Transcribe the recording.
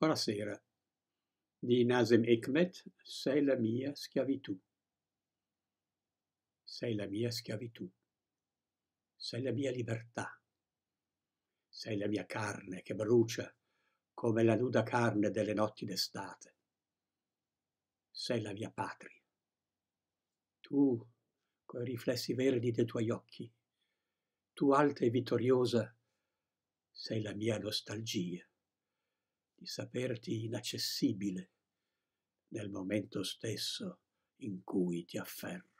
Buonasera. Di Nazem Hikmet, sei la mia schiavitù. Sei la mia schiavitù. Sei la mia libertà. Sei la mia carne che brucia come la nuda carne delle notti d'estate. Sei la mia patria. Tu, coi riflessi verdi dei tuoi occhi, tu alta e vittoriosa, sei la mia nostalgia saperti inaccessibile nel momento stesso in cui ti afferro.